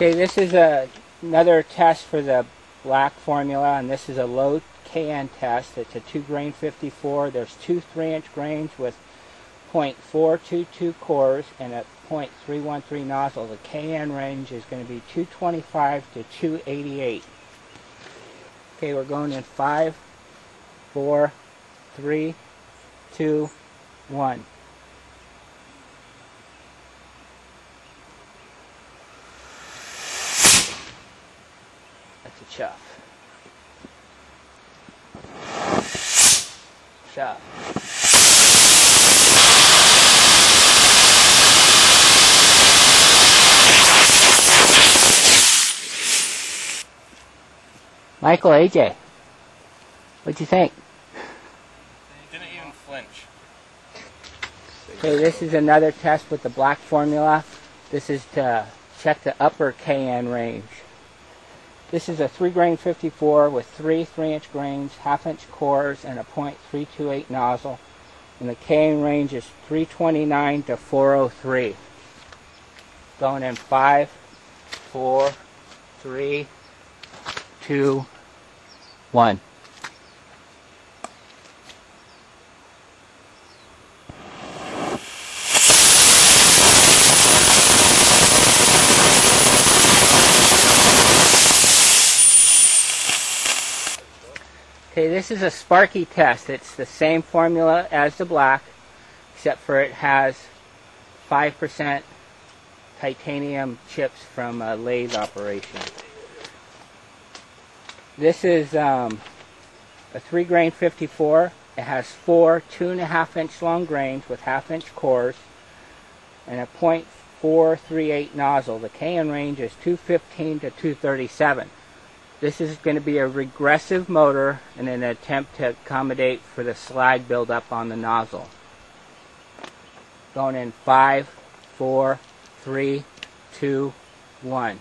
Okay, this is a, another test for the black formula, and this is a low KN test. It's a 2 grain 54. There's two 3 inch grains with 0.422 cores and a 0.313 nozzle. The KN range is going to be 225 to 288. Okay, we're going in 5, 4, 3, 2, 1. That's a chuff. Chuff. Michael, AJ, what'd you think? He Didn't even flinch. Okay, this is another test with the black formula. This is to check the upper KN range. This is a 3 grain 54 with three 3 inch grains, half inch cores, and a .328 nozzle. And the KN range is 329 to 403. Going in 5, 4, 3, 2, 1. Okay, this is a Sparky test. It's the same formula as the black, except for it has 5% titanium chips from a lathe operation. This is um, a 3 grain 54. It has four 2.5 inch long grains with half inch cores and a .438 nozzle. The KN range is 215 to 237. This is going to be a regressive motor in an attempt to accommodate for the slag buildup on the nozzle. Going in five, four, three, two, one.